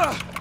Ugh!